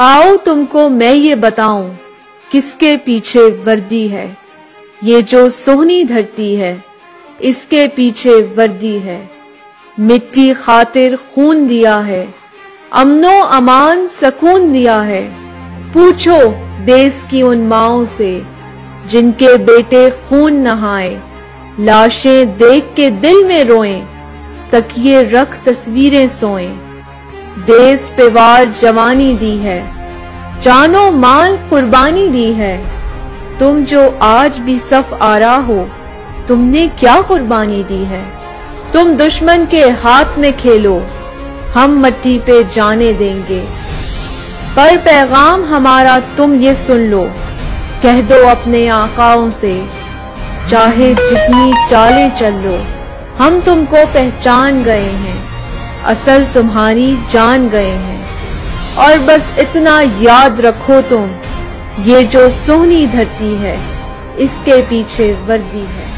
आओ तुमको मैं ये बताऊँ, किसके पीछे वर्दी है? ये जो सोहनी धरती है, इसके पीछे वर्दी है। मिट्टी खातिर खून दिया है, अमनो अमान सकून दिया है। पूछो देश की उन माओ से, जिनके बेटे खून नहाए, लाशें देख के दिल में रोएँ तकिए रख तस्वीरें सोएँ। देश पे वार जवानी दी है। जानो माल कुर्बानी दी है। तुम जो आज भी सफ आरा हो, तुमने क्या कुर्बानी दी है? तुम दुश्मन के हाथ में खेलो, हम मट्टी पे जाने देंगे। पर पैगाम हमारा तुम ये सुन लो, कह दो अपने आकाओं से, चाहे जितनी चालें चल लो, हम तुमको पहचान गए हैं। असल तुम्हारी जान गए हैं। और बस इतना याद रखो तुम, ये जो सोहनी धरती है, इसके पीछे वर्दी है।